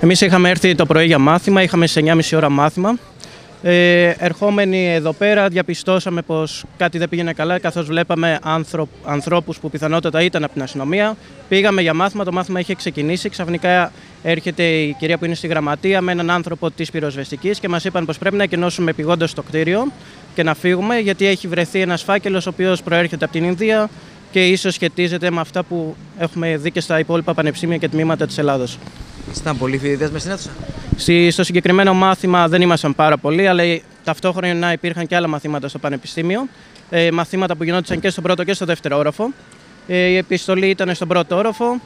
Εμείς είχαμε έρθει το πρωί για μάθημα, είχαμε σε 9.30 ώρα μάθημα. Ε, ερχόμενοι εδώ πέρα διαπιστώσαμε πως κάτι δεν πήγαινε καλά καθώς βλέπαμε άνθρω, ανθρώπους που πιθανότατα ήταν από την αστυνομία. Πήγαμε για μάθημα, το μάθημα είχε ξεκινήσει. Ξαφνικά έρχεται η κυρία που είναι στη γραμματεία με έναν άνθρωπο της πυροσβεστικής και μας είπαν πως πρέπει να κοινώσουμε πηγόντως το κτίριο και να φύγουμε γιατί έχει βρεθεί ένας φάκελος ο οποίος προέρχεται από την Ινδία και ίσως σχετίζεται με αυτά που έχουμε δει και στα υπόλοιπα πανεπιστήμια και τμήματα της Ελλάδος. Ήταν πολλοί φοιτητέ με στην αίθουσα; Στη- Στο συγκεκριμένο μάθημα δεν ήμασταν πάρα πολλοί, αλλά ταυτόχρονα υπήρχαν και άλλα μαθήματα στο Πανεπιστήμιο. Ε, μαθήματα που γινόντουσαν και στον πρώτο και στο δεύτερο όροφο. Ε, η επιστολή ήταν στον πρώτο όροφο.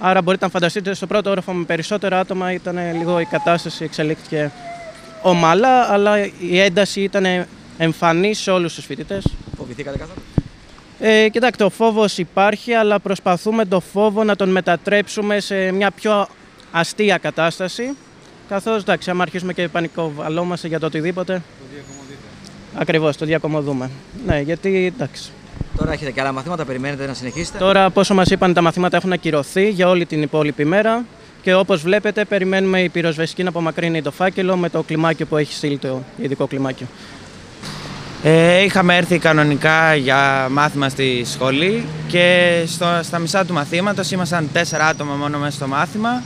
Άρα μπορείτε να φανταστείτε στο πρώτο όροφο με περισσότερα άτομα ήταν λίγο η κατάσταση εξελίχθηκε ομαλά, αλλά η ένταση ήταν εμφανή σε όλους τους φοιτητές. Φοβηθήκατε καθόλου; Ε, κοιτάξτε, ο φόβος υπάρχει, αλλά προσπαθούμε το φόβο να τον μετατρέψουμε σε μια πιο αστεία κατάσταση. Καθώς, εντάξει, άμα αρχίσουμε και πανικοβαλόμαστε για το οτιδήποτε. Το διακομωδείτε. Ακριβώς, το διακομωδούμε. Ναι, γιατί, εντάξει. Τώρα έχετε και άλλα μαθήματα, περιμένετε να συνεχίσετε. Τώρα, από όσο μας είπαν, τα μαθήματα έχουν ακυρωθεί για όλη την υπόλοιπη μέρα. Και όπως βλέπετε, περιμένουμε η πυροσβεστική να απομακρύνει το φάκελο με το κλιμάκιο που έχει στείλει το ειδικό κλιμάκιο. Ε, είχαμε έρθει κανονικά για μάθημα στη σχολή και στο, στα μισά του μαθήματος ήμασταν τέσσερα άτομα μόνο μέσα στο μάθημα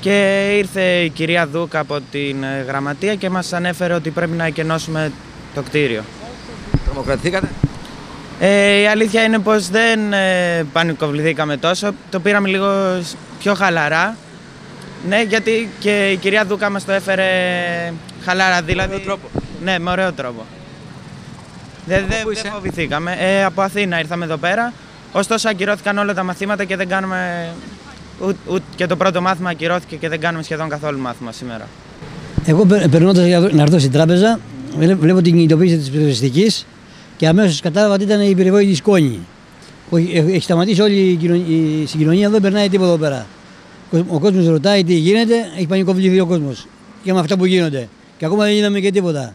και ήρθε η κυρία Δούκα από την ε, γραμματεία και μας ανέφερε ότι πρέπει να εκενώσουμε το κτίριο. Τρομοκρατηθήκατε; Ε, η αλήθεια είναι πως δεν ε, πανικοβληθήκαμε τόσο, το πήραμε λίγο σ- πιο χαλαρά. Ναι, γιατί και η κυρία Δούκα μας το έφερε χαλαρά, δηλαδή... ωραίο τρόπο. Ναι, με ωραίο τρόπο. Δεν δεν- πού δεν είσαι; φοβηθήκαμε. Ε, από Αθήνα ήρθαμε εδώ πέρα. Ωστόσο ακυρώθηκαν όλα τα μαθήματα και δεν κάνουμε... Ούτε, ούτε και το πρώτο μάθημα ακυρώθηκε και δεν κάνουμε σχεδόν καθόλου μάθημα σήμερα. Εγώ περνώντας για να έρθω στην τράπεζα, βλέ- βλέπω την κινητοποίηση της πυροσβεστικής και αμέσως κατάλαβα ότι ήταν η περιβόητη σκόνη. Όχι, ε, Έχει σταματήσει όλη η, κοινο- η συγκοινωνία, δεν περνάει τίποτα εδώ πέρα. Ο κόσμος ρωτάει τι γίνεται, έχει πανικοβληθεί ο κόσμος και με αυτά που γίνονται. Και ακόμα δεν είδαμε και τίποτα.